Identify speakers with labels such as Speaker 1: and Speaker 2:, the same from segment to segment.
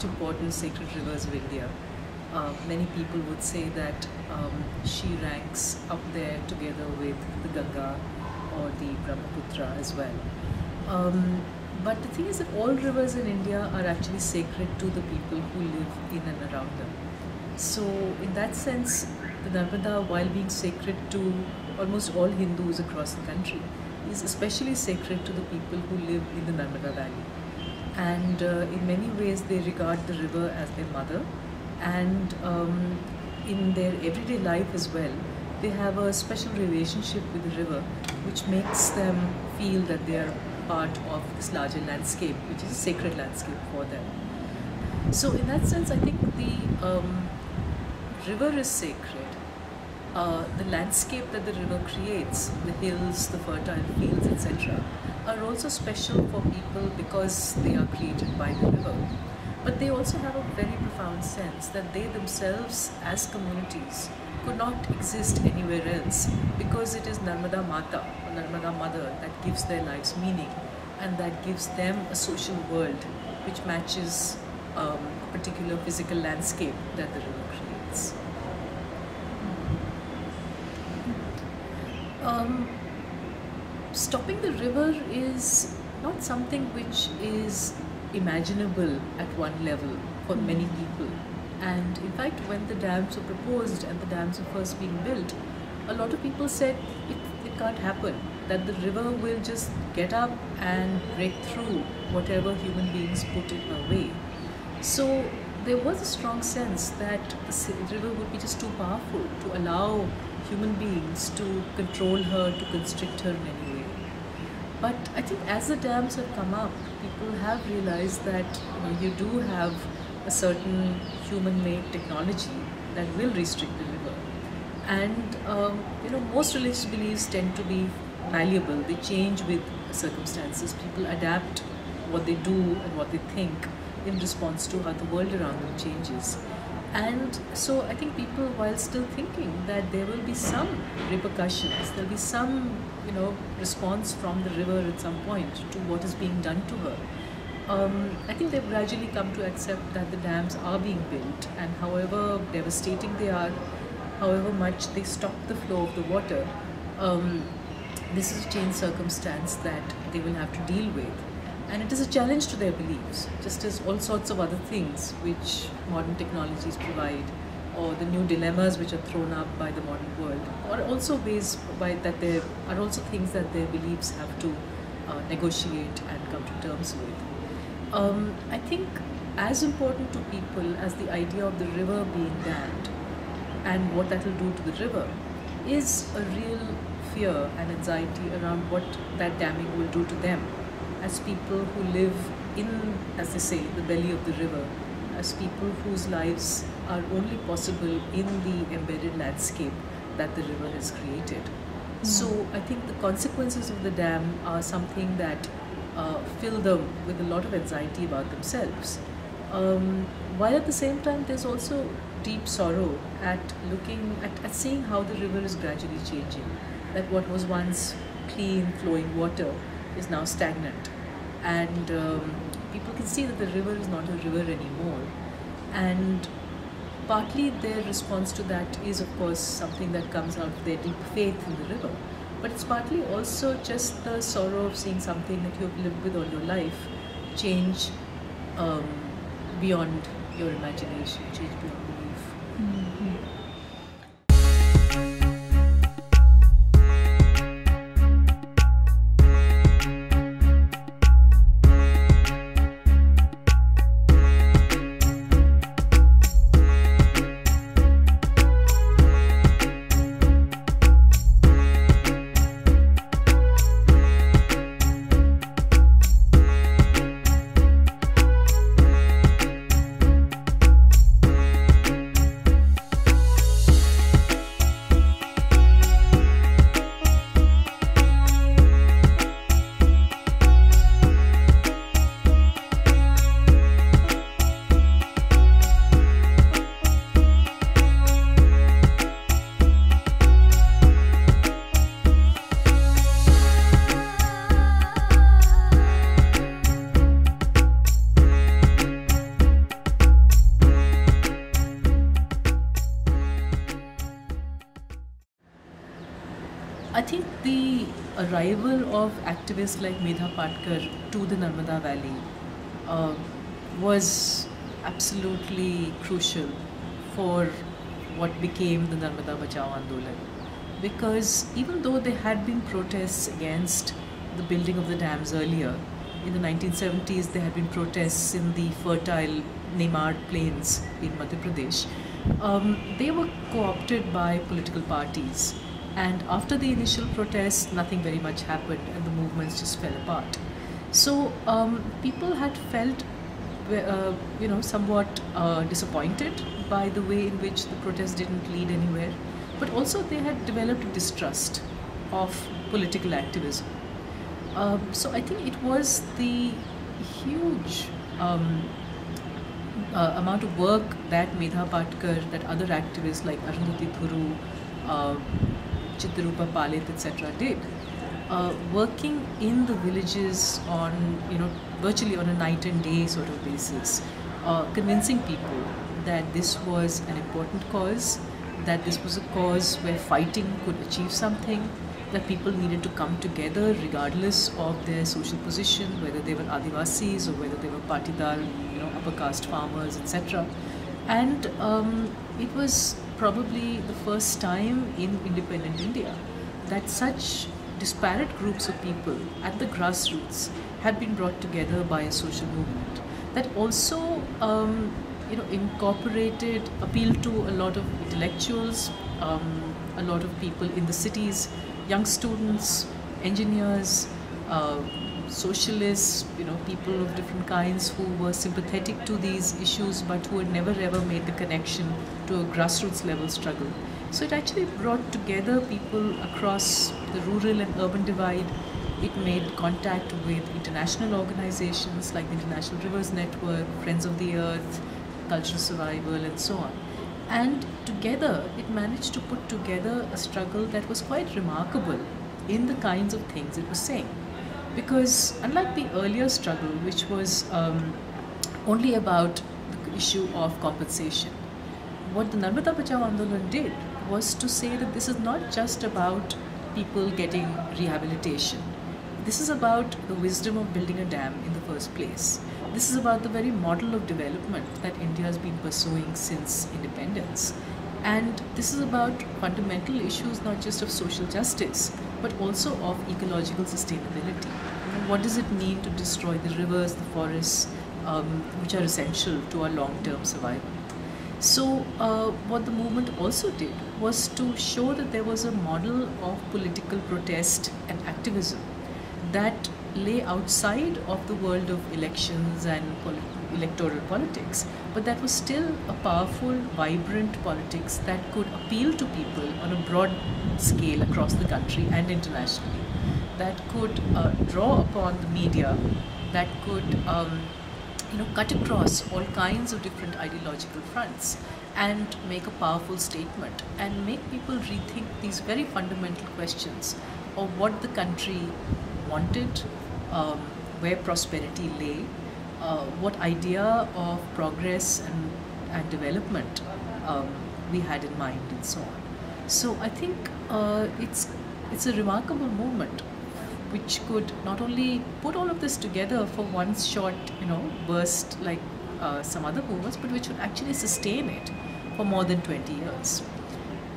Speaker 1: most important sacred rivers of India. Uh, many people would say that um, she ranks up there together with the Ganga or the Brahmaputra as well. Um, but the thing is that all rivers in India are actually sacred to the people who live in and around them. So, in that sense, the Narmada, while being sacred to almost all Hindus across the country, is especially sacred to the people who live in the Narmada Valley. And uh, in many ways, they regard the river as their mother. And um, in their everyday life as well, they have a special relationship with the river, which makes them feel that they are part of this larger landscape, which is a sacred landscape for them. So, in that sense, I think the um, river is sacred. Uh, the landscape that the river creates, the hills, the fertile fields, etc., are also special for people because they are created by the river. But they also have a very profound sense that they themselves, as communities, could not exist anywhere else because it is Narmada Mata or Narmada Mother that gives their lives meaning and that gives them a social world which matches um, a particular physical landscape that the river creates. Um, stopping the river is not something which is imaginable at one level for many people. And in fact, when the dams were proposed and the dams were first being built, a lot of people said it, it can't happen, that the river will just get up and break through whatever human beings put in her way. So there was a strong sense that the river would be just too powerful to allow human beings to control her, to constrict her in any way. But I think as the dams have come up, people have realized that you, know, you do have a certain human-made technology that will restrict the river. And um, you know, most religious beliefs tend to be malleable. They change with circumstances. People adapt what they do and what they think in response to how the world around them changes. And so I think people, while still thinking that there will be some repercussions, there'll be some, you know, response from the river at some point to what is being done to her. Um, I think they've gradually come to accept that the dams are being built, and however devastating they are, however much they stop the flow of the water, um, this is a changed circumstance that they will have to deal with and it is a challenge to their beliefs, just as all sorts of other things which modern technologies provide, or the new dilemmas which are thrown up by the modern world, are also ways by that there are also things that their beliefs have to uh, negotiate and come to terms with. Um, I think as important to people as the idea of the river being dammed and what that will do to the river is a real fear and anxiety around what that damming will do to them as people who live in, as they say, the belly of the river, as people whose lives are only possible in the embedded landscape that the river has created. Mm. So I think the consequences of the dam are something that uh, fill them with a lot of anxiety about themselves. Um, while at the same time, there's also deep sorrow at looking at, at seeing how the river is gradually changing. That what was once clean flowing water is now stagnant. And um, people can see that the river is not a river anymore. And partly their response to that is of course something that comes out of their deep faith in the river. But it's partly also just the sorrow of seeing something that you've lived with all your life change um, beyond your imagination change beyond belief. Mm-hmm. Arrival of activists like Medha Patkar to the Narmada Valley uh, was absolutely crucial for what became the Narmada Bachao Andolan. Because even though there had been protests against the building of the dams earlier, in the 1970s there had been protests in the fertile Nimad plains in Madhya Pradesh. Um, they were co-opted by political parties and after the initial protests nothing very much happened and the movements just fell apart. So um, people had felt uh, you know, somewhat uh, disappointed by the way in which the protest didn't lead anywhere, but also they had developed a distrust of political activism. Um, so I think it was the huge um, uh, amount of work that Medha Patkar, that other activists like Arundhati Dhuru, uh, Chitrarupa Palit, etc., did. Uh, working in the villages on, you know, virtually on a night and day sort of basis, uh, convincing people that this was an important cause, that this was a cause where fighting could achieve something, that people needed to come together regardless of their social position, whether they were Adivasis or whether they were Patidar, you know, upper caste farmers, etc. And um, it was probably the first time in independent India that such disparate groups of people at the grassroots had been brought together by a social movement that also um, you know incorporated appealed to a lot of intellectuals um, a lot of people in the cities young students engineers uh, socialists you know people of different kinds who were sympathetic to these issues but who had never ever made the connection to a grassroots level struggle so it actually brought together people across the rural and urban divide it made contact with international organizations like the International Rivers Network, Friends of the Earth, Cultural Survival, and so on. And together, it managed to put together a struggle that was quite remarkable in the kinds of things it was saying. Because unlike the earlier struggle, which was um, only about the issue of compensation, what the Narmada Bachao Andolan did was to say that this is not just about people getting rehabilitation this is about the wisdom of building a dam in the first place. This is about the very model of development that India has been pursuing since independence. And this is about fundamental issues not just of social justice, but also of ecological sustainability. what does it mean to destroy the rivers, the forests, um, which are essential to our long term survival? So, uh, what the movement also did was to show that there was a model of political protest and activism that lay outside of the world of elections and electoral politics, but that was still a powerful, vibrant politics that could appeal to people on a broad scale across the country and internationally, that could uh, draw upon the media, that could um, you know, cut across all kinds of different ideological fronts and make a powerful statement and make people rethink these very fundamental questions of what the country wanted, um, where prosperity lay, uh, what idea of progress and, and development um, we had in mind, and so on. So I think uh, it's it's a remarkable movement which could not only put all of this together for one short, you know, burst like uh, some other movements, but which would actually sustain it for more than 20 years.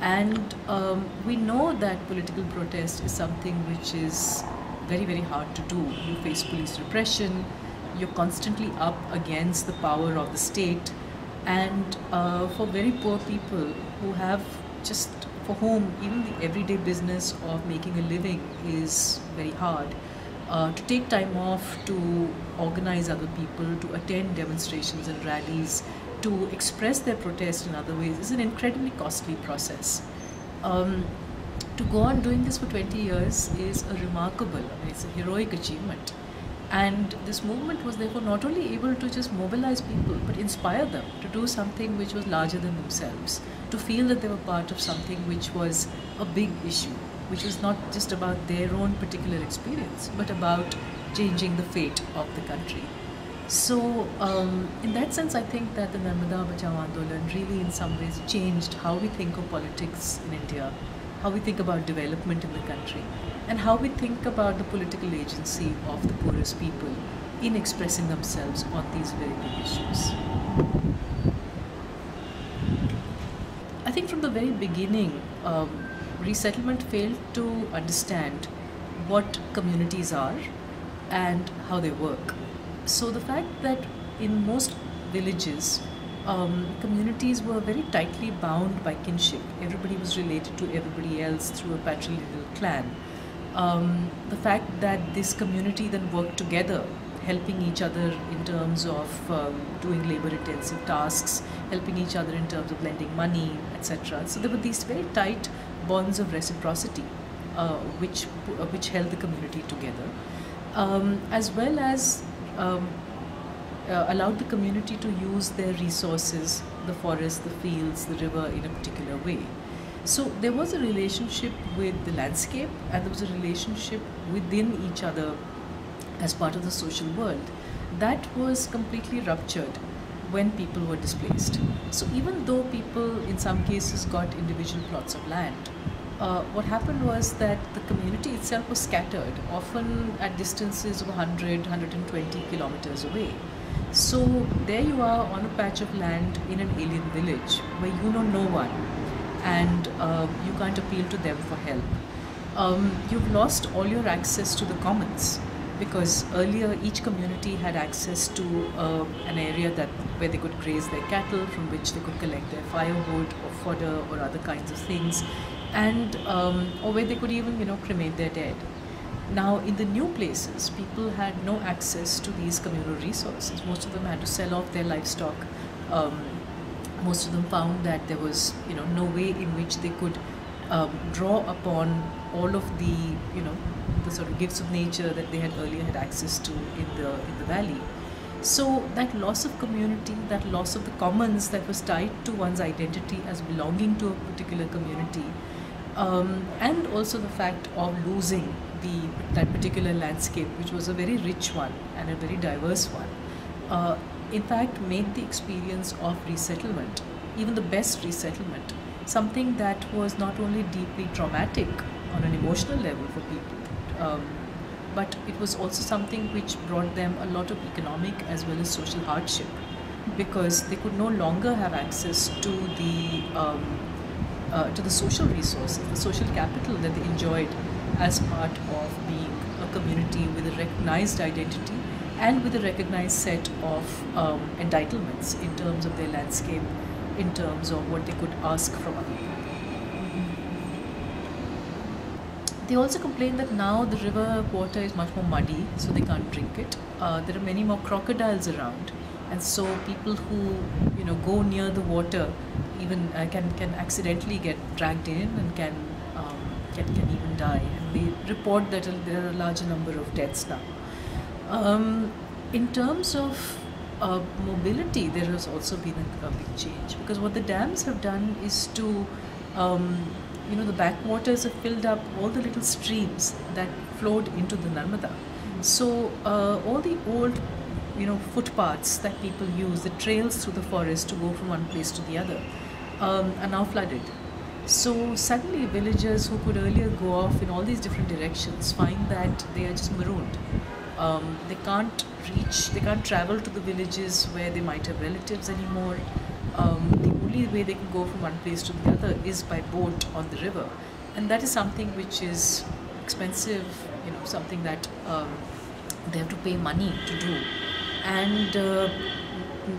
Speaker 1: And um, we know that political protest is something which is very, very hard to do. You face police repression, you're constantly up against the power of the state, and uh, for very poor people who have just for whom even the everyday business of making a living is very hard. Uh, to take time off to organize other people, to attend demonstrations and rallies, to express their protest in other ways is an incredibly costly process. Um, to go on doing this for 20 years is a remarkable, it's a heroic achievement. And this movement was therefore not only able to just mobilize people, but inspire them to do something which was larger than themselves, to feel that they were part of something which was a big issue, which was not just about their own particular experience, but about changing the fate of the country. So, um, in that sense, I think that the Narmada Bachao Andolan really, in some ways, changed how we think of politics in India how we think about development in the country, and how we think about the political agency of the poorest people in expressing themselves on these very big issues. I think from the very beginning, um, resettlement failed to understand what communities are and how they work. So the fact that in most villages, um, communities were very tightly bound by kinship. Everybody was related to everybody else through a patrilineal clan. Um, the fact that this community then worked together, helping each other in terms of um, doing labor intensive tasks, helping each other in terms of lending money, etc. So there were these very tight bonds of reciprocity uh, which, uh, which held the community together, um, as well as um, uh, allowed the community to use their resources, the forest, the fields, the river in a particular way. So there was a relationship with the landscape and there was a relationship within each other as part of the social world that was completely ruptured when people were displaced. So even though people in some cases got individual plots of land, uh, what happened was that the community itself was scattered, often at distances of 100, 120 kilometers away. So there you are on a patch of land in an alien village where you know no one and uh, you can't appeal to them for help. Um, you've lost all your access to the commons because earlier each community had access to uh, an area that where they could graze their cattle, from which they could collect their firewood or fodder or other kinds of things, and um, or where they could even you know cremate their dead. Now, in the new places, people had no access to these communal resources. Most of them had to sell off their livestock. Um, most of them found that there was, you know, no way in which they could um, draw upon all of the, you know, the sort of gifts of nature that they had earlier had access to in the in the valley. So that loss of community, that loss of the commons that was tied to one's identity as belonging to a particular community, um, and also the fact of losing the that particular landscape, which was a very rich one and a very diverse one, uh, in fact made the experience of resettlement, even the best resettlement, something that was not only deeply traumatic on an emotional level for people, um, but it was also something which brought them a lot of economic as well as social hardship because they could no longer have access to the um, uh, to the social resources, the social capital that they enjoyed as part of being a community with a recognized identity and with a recognized set of um, entitlements in terms of their landscape, in terms of what they could ask from other people. They also complain that now the river water is much more muddy, so they can't drink it. Uh, there are many more crocodiles around, and so people who you know go near the water even uh, can can accidentally get dragged in and can can, can even die. And they report that there are a larger number of deaths now. Um, in terms of uh, mobility, there has also been a, big change because what the dams have done is to, um, you know, the backwaters have filled up all the little streams that flowed into the Narmada. So uh, all the old, you know, footpaths that people use, the trails through the forest to go from one place to the other, um, are now flooded. So suddenly villagers who could earlier go off in all these different directions find that they are just marooned. Um, they can't reach, they can't travel to the villages where they might have relatives anymore. Um, the only way they can go from one place to the other is by boat on the river. And that is something which is expensive, you know, something that um, they have to pay money to do. And uh,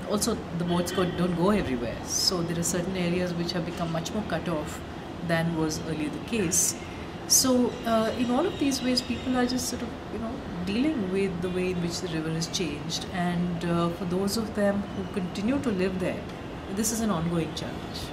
Speaker 1: also the boats don't go everywhere. So there are certain areas which have become much more cut off than was earlier the case. So uh, in all of these ways, people are just sort of you know dealing with the way in which the river has changed, and uh, for those of them who continue to live there, this is an ongoing challenge.